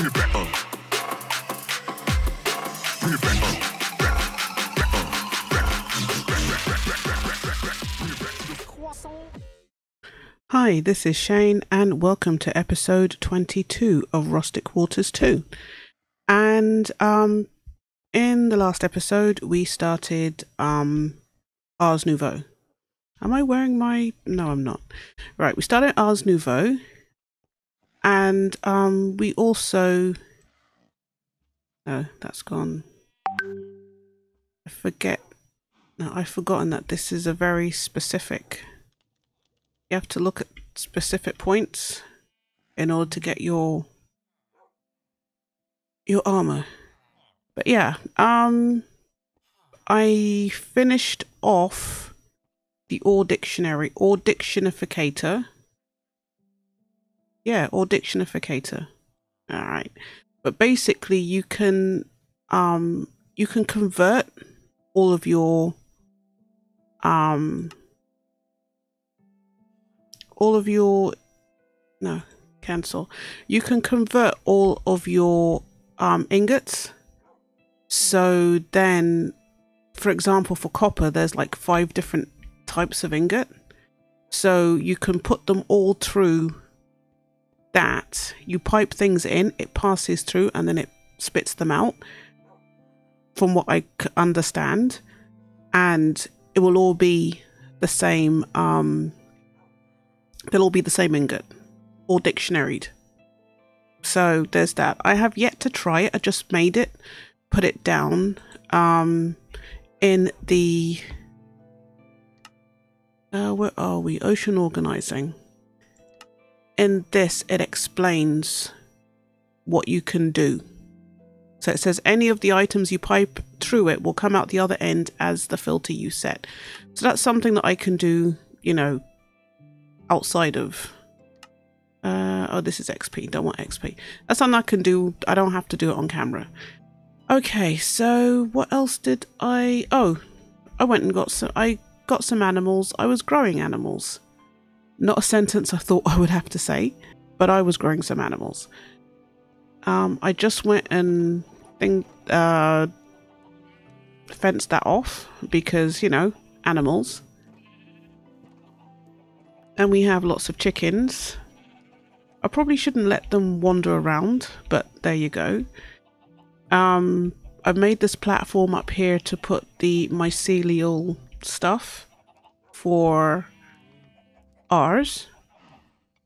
Hi, this is Chaynne, and welcome to episode 22 of Rustic Waters 2. And um, in the last episode, we started um, Ars Nouveau. Am I wearing my. No, I'm not. Right, we started Ars Nouveau, and um, we also. No, that's gone. I forget. No, I've forgotten that this is a very specific you have to look at specific points in order to get your your armor. But yeah, um I finished off the Ore Dictionary Oredictionificator. Yeah, Oredictionificator. All right. But basically you can um you can convert all of your um all of your no cancel you can convert all of your um, ingots so then for example for copper there's like five different types of ingot so you can put them all through that you pipe things in it passes through and then it spits them out from what I understand and it will all be the same um they'll all be the same ingot or dictionaried. So there's that. I have yet to try it. I just made it, put it down um, in the. Uh, where are we? Ocean organizing. In this, it explains what you can do. So it says any of the items you pipe through it will come out the other end as the filter you set. So that's something that I can do, you know, outside of uh oh this is xp don't want xp that's something i can do i don't have to do it on camera okay so what else did i oh i went and got some i got some animals i was growing animals not a sentence i thought i would have to say but i was growing some animals um i just went and think uh fenced that off because you know animals and we have lots of chickens. I probably shouldn't let them wander around, but there you go. Um, I've made this platform up here to put the mycelial stuff for Ars.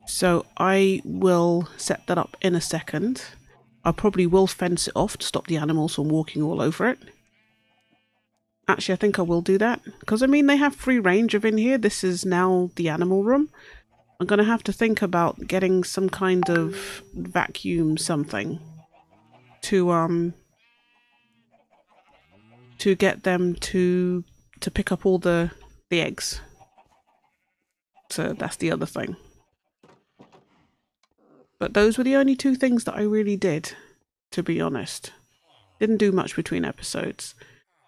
So I will set that up in a second. I probably will fence it off to stop the animals from walking all over it. Actually, I think I will do that. Because, I mean, they have free range of in here. This is now the animal room. I'm going to have to think about getting some kind of vacuum something to, um, to get them to, to pick up all the, the eggs. So that's the other thing. But those were the only two things that I really did, to be honest. Didn't do much between episodes.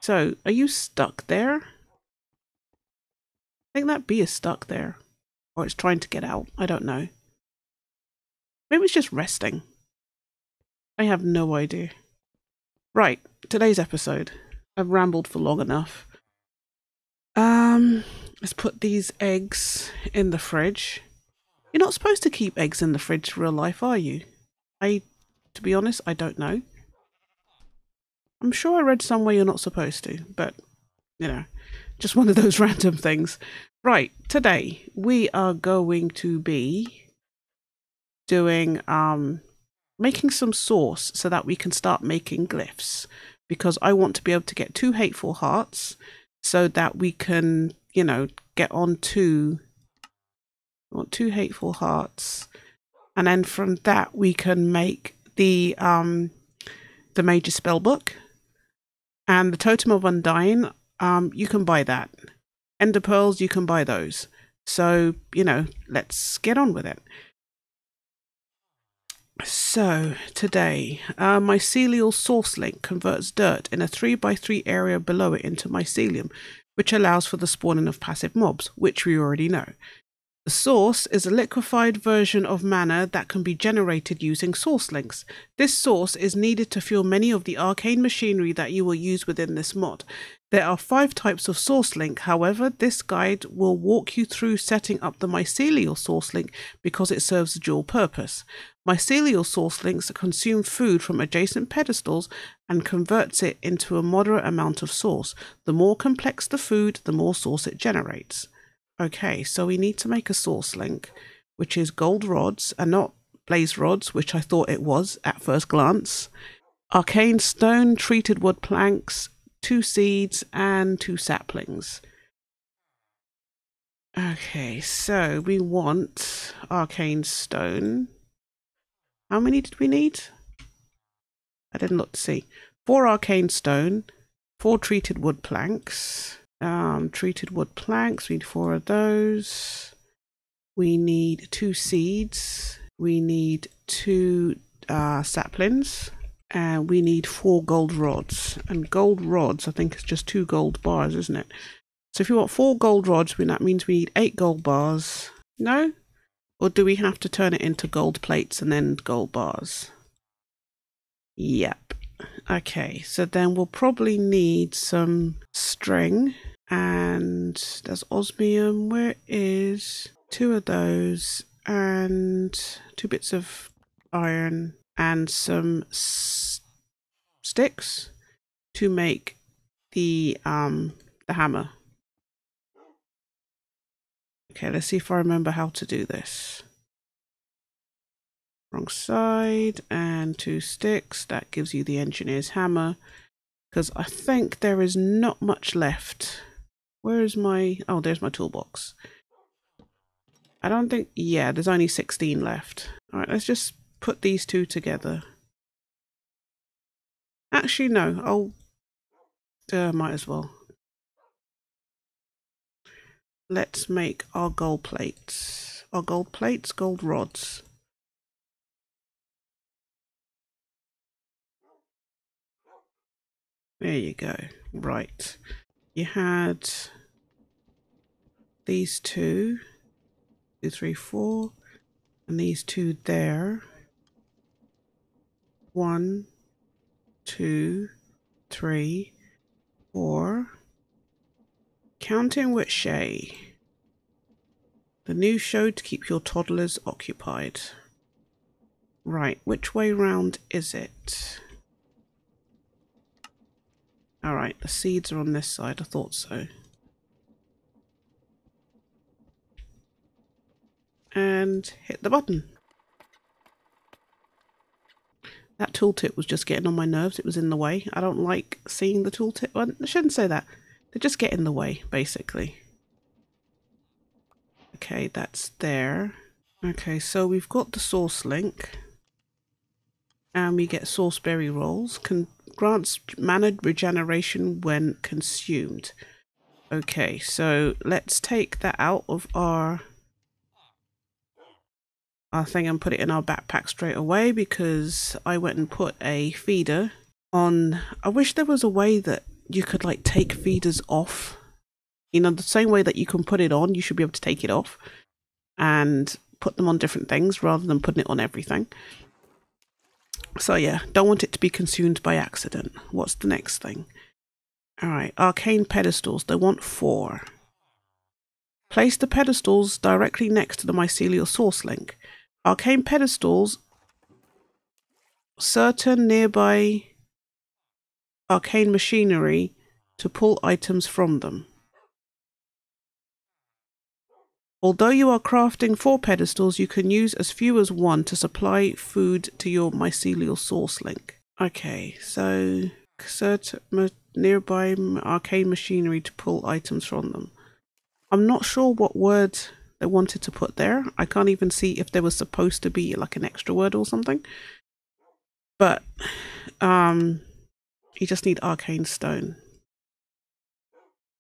So, are you stuck there? I think that bee is stuck there. Or it's trying to get out. I don't know. Maybe it's just resting. I have no idea. Right, today's episode. I've rambled for long enough. Um, let's put these eggs in the fridge. You're not supposed to keep eggs in the fridge for real life, are you? I, to be honest, I don't know. I'm sure I read somewhere you're not supposed to, but you know, just one of those random things. Right, today we are going to be doing um making some source so that we can start making glyphs because I want to be able to get two hateful hearts so that we can, you know, get on to two hateful hearts and then from that we can make the um the major spell book and the Totem of Undying, um, you can buy that. Ender Pearls, you can buy those. So, you know, let's get on with it. So, today, uh, mycelial source link converts dirt in a 3x3 area below it into mycelium, which allows for the spawning of passive mobs, which we already know. The source is a liquefied version of mana that can be generated using source links. This source is needed to fuel many of the arcane machinery that you will use within this mod. There are five types of source link, however, this guide will walk you through setting up the mycelial source link because it serves a dual purpose. Mycelial source links consume food from adjacent pedestals and converts it into a moderate amount of source. The more complex the food, the more source it generates. Okay, so we need to make a source link, which is gold rods and not blaze rods, which I thought it was at first glance. Arcane stone, treated wood planks, two seeds, and two saplings. Okay, so we want arcane stone. How many did we need? I didn't look to see. Four arcane stone, four treated wood planks, um, treated wood planks. We need four of those. We need two seeds. We need two uh, saplings. And we need four gold rods. And gold rods, I think, is just two gold bars, isn't it? So if you want four gold rods, that means we need eight gold bars. No? Or do we have to turn it into gold plates and then gold bars? Yep. Okay, so then we'll probably need some string and there's osmium. Where is two of those and two bits of iron and some sticks to make the um the hammer. Okay, let's see if I remember how to do this. Wrong side and two sticks. That gives you the engineer's hammer. Because I think there is not much left. Where is my... Oh, there's my toolbox. I don't think... Yeah, there's only 16 left. Alright, let's just put these two together. Actually, no. I'll... Uh, might as well. Let's make our gold plates. Our gold plates, gold rods. There you go. Right. You had these two, two, three, four, and these two there. One, two, three, four. Counting with Shay. The new show to keep your toddlers occupied. Right, which way round is it? Alright, the seeds are on this side. I thought so. And hit the button. That tooltip was just getting on my nerves. It was in the way. I don't like seeing the tooltip. Well, I shouldn't say that. They just get in the way, basically. Okay, that's there. Okay, so we've got the source link. And we get source berry rolls. Can grants mana regeneration when consumed. Okay, so let's take that out of our our thing and put it in our backpack straight away because I went and put a feeder on. I wish there was a way that you could like take feeders off. You know, the same way that you can put it on, you should be able to take it off and put them on different things rather than putting it on everything. So yeah, don't want it to be consumed by accident. What's the next thing? Alright, arcane pedestals. They want four. Place the pedestals directly next to the mycelial source link. Arcane pedestals certain nearby arcane machinery to pull items from them. Although you are crafting four pedestals, you can use as few as one to supply food to your mycelial source link. Okay, so certain nearby arcane machinery to pull items from them. I'm not sure what word they wanted to put there. I can't even see if there was supposed to be like an extra word or something. But um you just need arcane stone.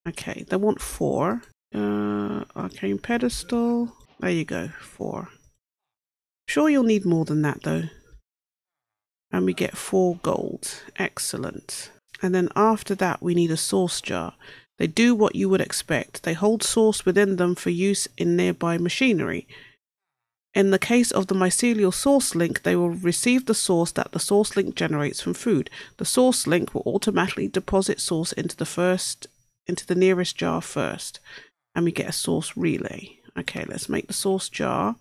Okay, they want four. Uh, arcane pedestal. There you go, four. Sure you'll need more than that though. And we get four gold. Excellent. And then after that we need a source jar. They do what you would expect. They hold source within them for use in nearby machinery. In the case of the mycelial source link, they will receive the source that the source link generates from food. The source link will automatically deposit source into the first into the nearest jar first. And we get a source relay. Okay, let's make the source jar,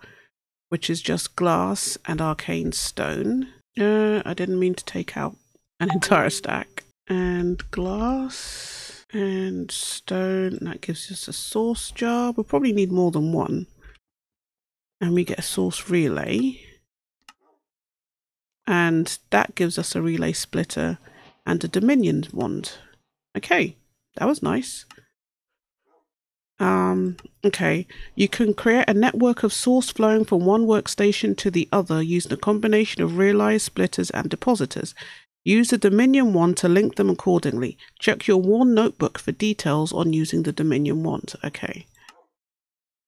which is just glass and arcane stone. Uh, I didn't mean to take out an entire stack. And glass and stone. That gives us a source jar. We'll probably need more than one and we get a source relay and that gives us a relay splitter and a dominion wand okay that was nice um okay you can create a network of source flowing from one workstation to the other using a combination of relay splitters and depositors use the dominion wand to link them accordingly check your worn notebook for details on using the dominion wand okay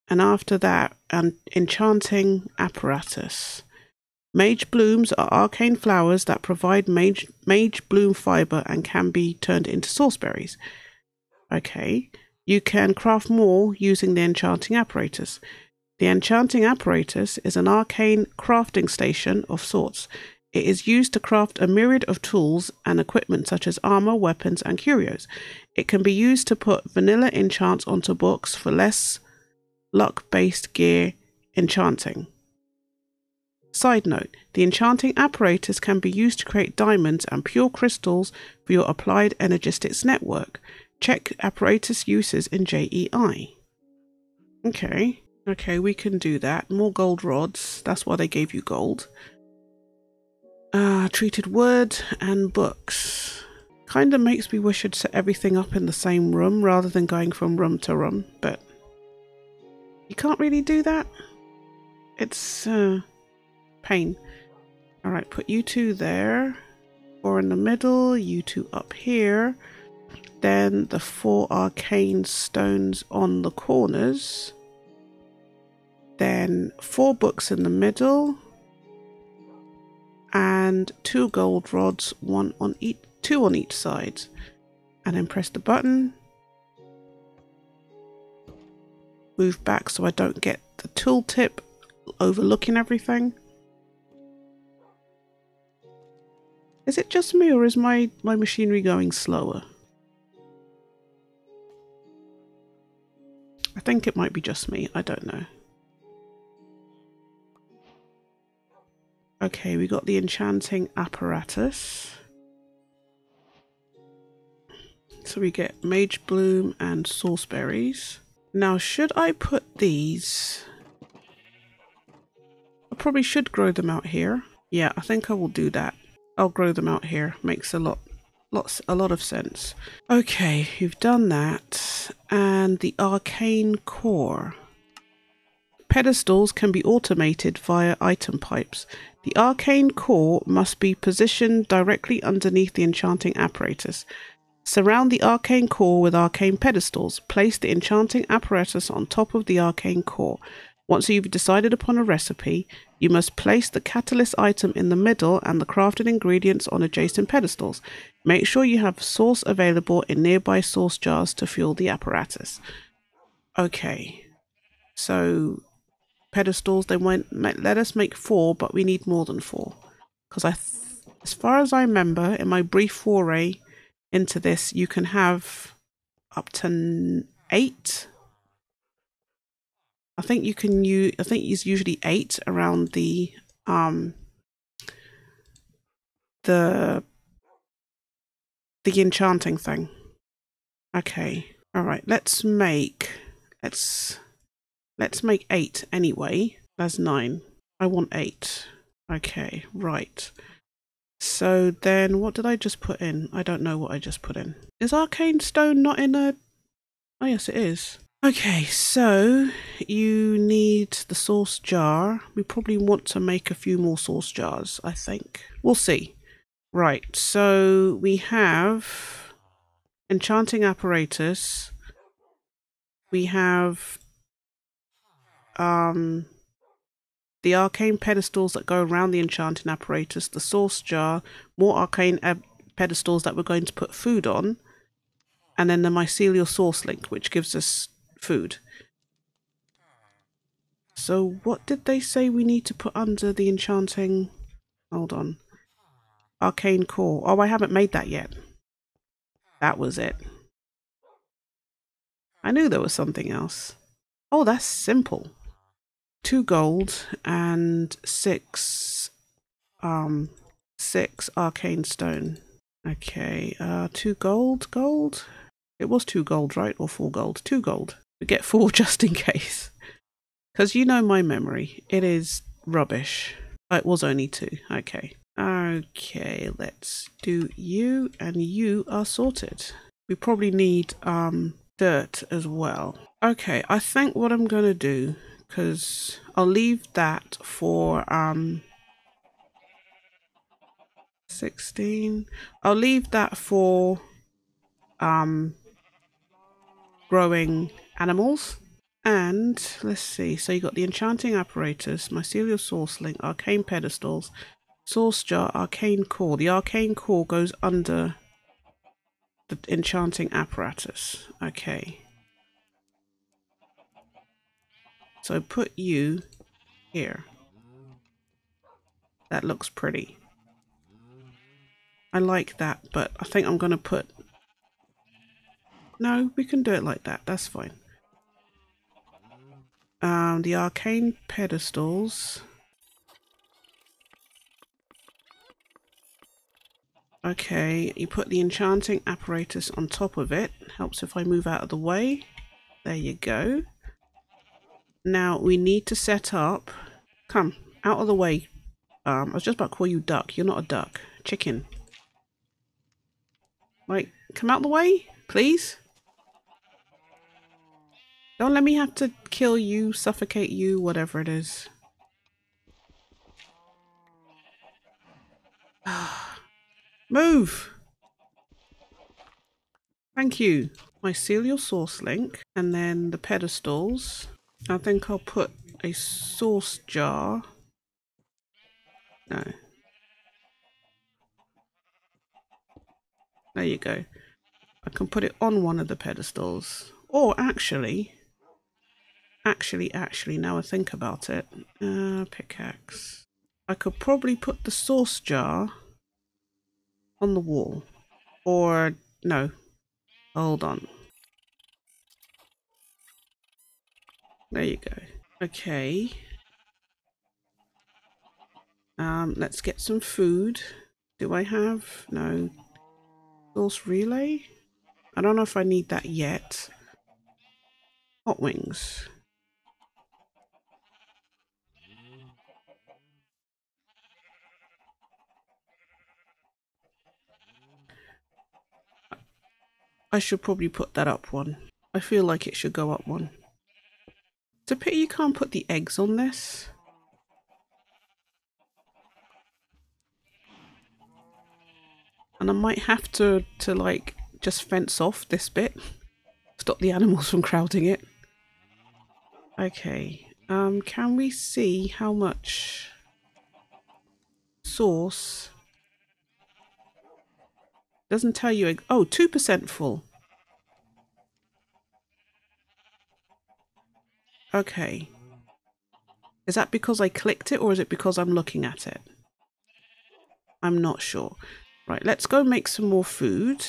and after that, an enchanting apparatus. Mage blooms are arcane flowers that provide mage, mage bloom fiber and can be turned into sourceberries. Okay, you can craft more using the enchanting apparatus. The enchanting apparatus is an arcane crafting station of sorts. It is used to craft a myriad of tools and equipment such as armor, weapons, and curios. It can be used to put vanilla enchants onto books for less luck based gear enchanting. Side note the enchanting apparatus can be used to create diamonds and pure crystals for your applied energistics network. Check apparatus uses in JEI. Okay, okay, we can do that. More gold rods, that's why they gave you gold. Uh, treated wood and books. Kind of makes me wish I'd set everything up in the same room rather than going from room to room, but you can't really do that. It's uh, pain. All right, put you two there. Four in the middle, you two up here. Then the four arcane stones on the corners. Then four books in the middle. And two gold rods, one on each, two on each side. And then press the button move back so I don't get the tooltip overlooking everything. Is it just me or is my, my machinery going slower? I think it might be just me, I don't know. Okay, we got the enchanting apparatus. So we get Mage Bloom and Sourceberries. Now, should I put these? I probably should grow them out here. Yeah, I think I will do that. I'll grow them out here. Makes a lot, lots, a lot of sense. Okay, you've done that. And the arcane core. Pedestals can be automated via item pipes. The arcane core must be positioned directly underneath the enchanting apparatus. Surround the arcane core with arcane pedestals. Place the enchanting apparatus on top of the arcane core. Once you've decided upon a recipe, you must place the catalyst item in the middle and the crafted ingredients on adjacent pedestals. Make sure you have source available in nearby source jars to fuel the apparatus. Okay, so pedestals, they went, let us make four, but we need more than four. Because I, as far as I remember, in my brief foray into this, you can have up to eight. I think you can use, I think it's usually eight around the, um, the, the enchanting thing. Okay. All right. Let's make, let's, let's make eight anyway. That's nine. I want eight. Okay. Right. So then what did I just put in? I don't know what I just put in. Is arcane stone not in a... Oh yes, it is. Okay, so you need the source jar. We probably want to make a few more source jars, I think. We'll see. Right, so we have enchanting apparatus. We have um the arcane pedestals that go around the enchanting apparatus, the source jar, more arcane pedestals that we're going to put food on, and then the mycelial source link, which gives us food. So what did they say we need to put under the enchanting? Hold on. Arcane core. Oh, I haven't made that yet. That was it. I knew there was something else. Oh, that's simple. Two gold and six, um, six arcane stone. Okay, uh, two gold, gold. It was two gold, right? Or four gold? Two gold. We get four just in case. Because you know my memory. It is rubbish. It was only two. Okay. Okay, let's do you and you are sorted. We probably need um dirt as well. Okay, I think what I'm going to do because I'll leave that for um 16. I'll leave that for um growing animals. And let's see, so you got the enchanting apparatus, mycelial source link, arcane pedestals, source jar, arcane core. The arcane core goes under the enchanting apparatus. Okay. So I put you here. That looks pretty. I like that, but I think I'm going to put... No, we can do it like that. That's fine. Um, the arcane pedestals. Okay, you put the enchanting apparatus on top of it. Helps if I move out of the way. There you go. Now we need to set up... Come, out of the way. Um, I was just about to call you duck. You're not a duck. Chicken. Like, come out the way, please. Don't let me have to kill you, suffocate you, whatever it is. Move! Thank you. My mycelial source link and then the pedestals. I think I'll put a source jar. No. There you go. I can put it on one of the pedestals. Or actually, actually, actually, now I think about it, uh, pickaxe. I could probably put the source jar on the wall. Or, no, hold on. There you go. Okay. Um, let's get some food. Do I have? No. Source relay? I don't know if I need that yet. Hot wings. I should probably put that up one. I feel like it should go up one. It's a pity you can't put the eggs on this. And I might have to, to like, just fence off this bit. Stop the animals from crowding it. Okay. Um, can we see how much source doesn't tell you. Oh, 2% full. Okay. Is that because I clicked it or is it because I'm looking at it? I'm not sure. Right, let's go make some more food.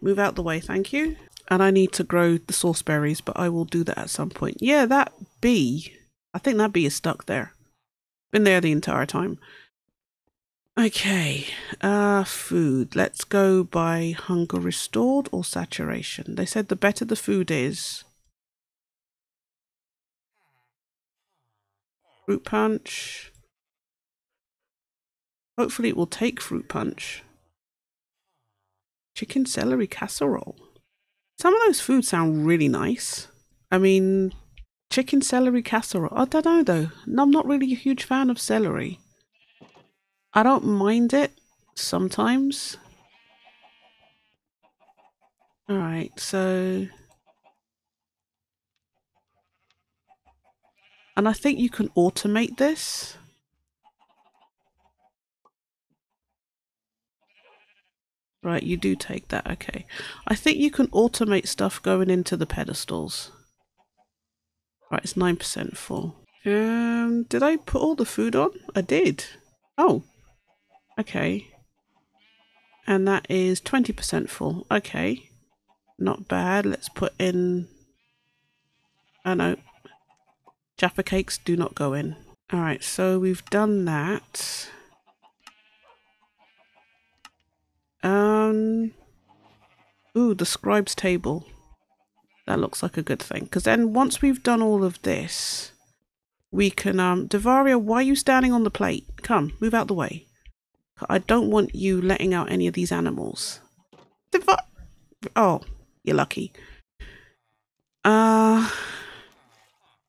Move out the way, thank you. And I need to grow the source berries, but I will do that at some point. Yeah, that bee. I think that bee is stuck there. Been there the entire time. Okay, uh, food. Let's go by hunger restored or saturation. They said the better the food is. Fruit punch. Hopefully it will take fruit punch. Chicken celery casserole. Some of those foods sound really nice. I mean, chicken celery casserole. I don't know though. I'm not really a huge fan of celery. I don't mind it sometimes. Alright, so... And I think you can automate this. Right, you do take that, okay. I think you can automate stuff going into the pedestals. Right, it's 9% full. Um, did I put all the food on? I did. Oh, okay. And that is 20% full. Okay, not bad. Let's put in... I know. Jaffa cakes do not go in. Alright, so we've done that. Um, ooh, the scribe's table. That looks like a good thing. Because then once we've done all of this, we can... um. Devaria, why are you standing on the plate? Come, move out the way. I don't want you letting out any of these animals. Devar... Oh, you're lucky. Uh...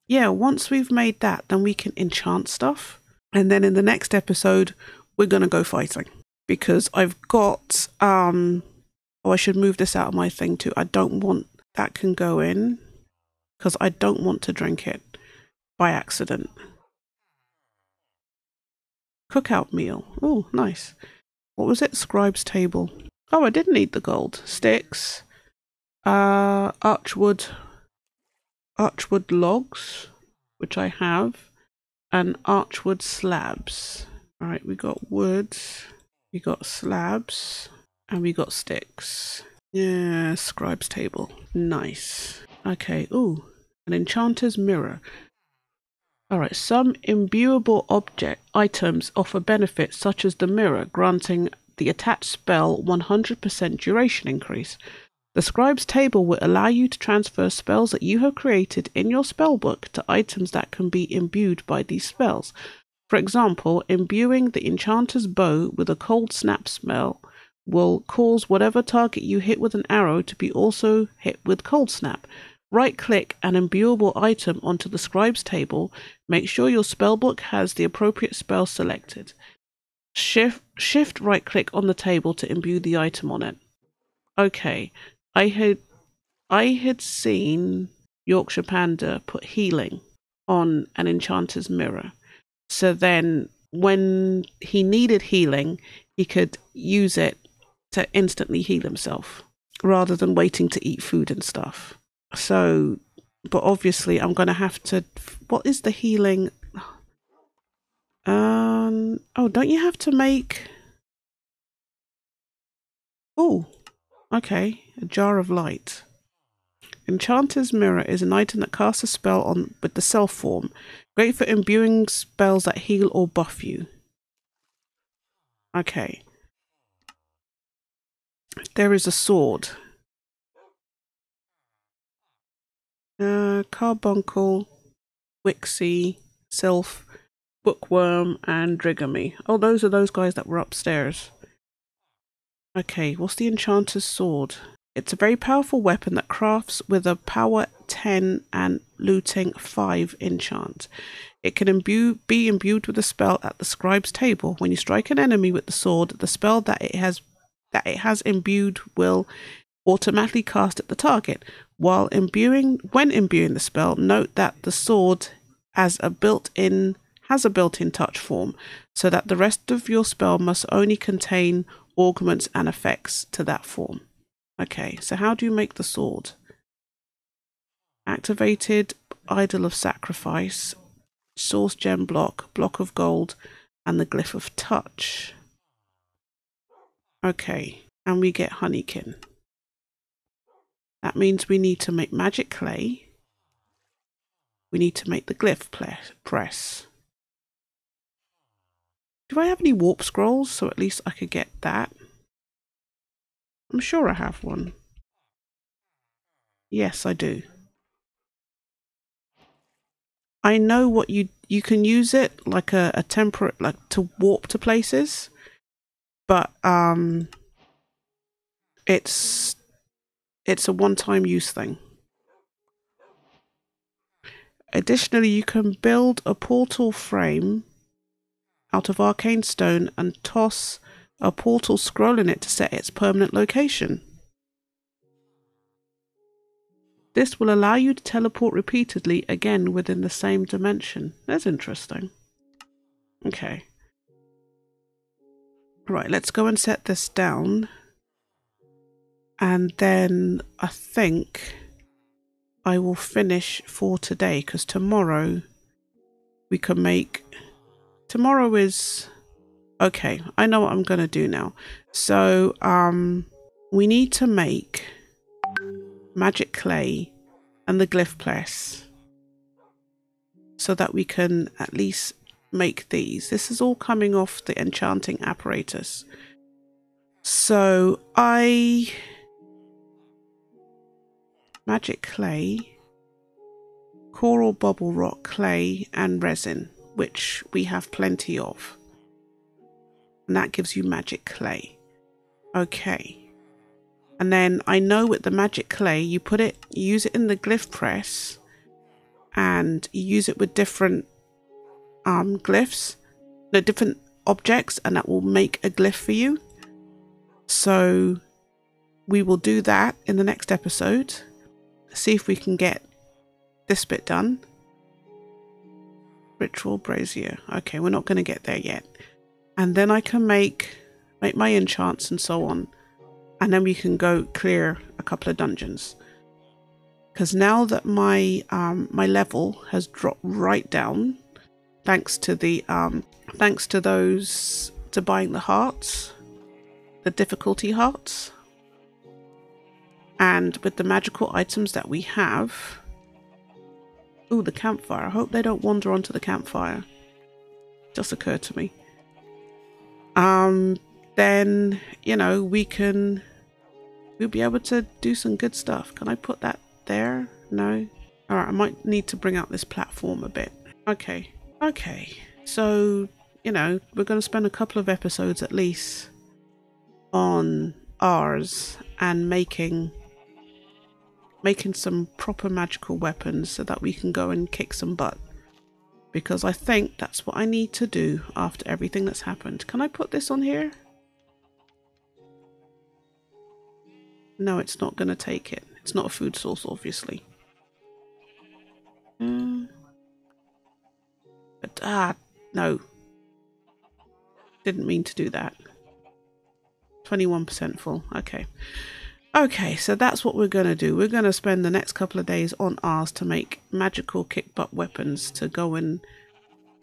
Yeah, once we've made that, then we can enchant stuff. And then in the next episode, we're going to go fighting because I've got um oh I should move this out of my thing too. I don't want that can go in because I don't want to drink it by accident. Cookout meal. Oh, nice. What was it? Scribe's table. Oh, I didn't need the gold. Sticks. Uh archwood archwood logs, which I have, and archwood slabs. Alright, we got wood. We got slabs and we got sticks. Yeah, scribe's table. Nice. Okay, ooh, an enchanter's mirror. Alright, some imbuable object items offer benefits such as the mirror, granting the attached spell 100% duration increase. The scribe's table will allow you to transfer spells that you have created in your spellbook to items that can be imbued by these spells. For example, imbuing the enchanter's bow with a cold snap smell will cause whatever target you hit with an arrow to be also hit with cold snap. Right click an imbuable item onto the scribe's table. Make sure your spellbook has the appropriate spell selected. Shift shift right click on the table to imbue the item on it. Okay. I had I had seen Yorkshire Panda put healing on an enchanter's mirror. So then when he needed healing, he could use it to instantly heal himself rather than waiting to eat food and stuff. So, but obviously, I'm going to have to. What is the healing? Um. Oh, don't you have to make? Oh, okay. A jar of light. Enchanter's Mirror is an item that casts a spell on with the self form. Great for imbuing spells that heal or buff you. Okay. There is a sword. Uh, Carbuncle, Wixie, Sylph, Bookwyrm, and Drygmy. Oh, those are those guys that were upstairs. Okay, what's the Enchanter's Sword? It's a very powerful weapon that crafts with a power 10 and looting 5 enchant. It can imbue, be imbued with a spell at the scribe's table. When you strike an enemy with the sword, the spell that it has that it has imbued will automatically cast at the target. While imbuing when imbuing the spell, note that the sword has a built-in has a built-in touch form, so that the rest of your spell must only contain augments and effects to that form. Okay, so how do you make the sword? Activated Idol of Sacrifice, Source Gem Block, Block of Gold, and the Glyph of Touch. Okay, and we get Honeykin. That means we need to make magic clay. We need to make the glyph press. Do I have any warp scrolls so at least I could get that? I'm sure I have one. Yes, I do. I know what you you can use it like a, a temperate like to warp to places, but um, it's it's a one-time use thing. Additionally, you can build a portal frame out of arcane stone and toss a portal scroll in it to set its permanent location. This will allow you to teleport repeatedly again within the same dimension. That's interesting. Okay. Right, let's go and set this down. And then I think I will finish for today because tomorrow we can make. Tomorrow is. Okay, I know what I'm to do now. So, um, we need to make magic clay and the glyph press so that we can at least make these. This is all coming off the enchanting apparatus. So I magic clay, coral bubble rock clay and resin, which we have plenty of. And that gives you magic clay. Okay. And then I know with the magic clay, you put it, you use it in the glyph press and you use it with different um, glyphs, the different objects, and that will make a glyph for you. So we will do that in the next episode. See if we can get this bit done. Ritual brazier. Okay, we're not going to get there yet. And then I can make make my enchants and so on. And then we can go clear a couple of dungeons. Because now that my um, my level has dropped right down, thanks to the um, thanks to those to buying the hearts, the difficulty hearts, and with the magical items that we have. Ooh, the campfire. I hope they don't wander onto the campfire. Just occurred to me. Um, then you know we can we'll be able to do some good stuff. Can I put that there? No. All right, I might need to bring out this platform a bit. Okay. Okay, so, you know, we're going to spend a couple of episodes at least on Ars and making making some proper magical weapons so that we can go and kick some butt. Because I think that's what I need to do after everything that's happened. Can I put this on here? No, it's not going to take it. It's not a food source, obviously. Hmm. But, ah, no. Didn't mean to do that. 21% full. Okay. Okay, so that's what we're going to do. We're going to spend the next couple of days on Ars to make magical kick butt weapons to go and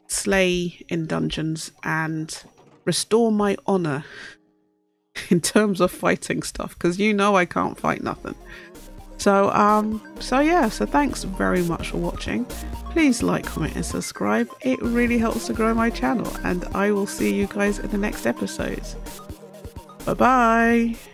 slay in dungeons and restore my honor in terms of fighting stuff because you know I can't fight nothing. So, um, so yeah, so thanks very much for watching. Please like, comment, and subscribe. It really helps to grow my channel, and I will see you guys in the next episode. Bye bye.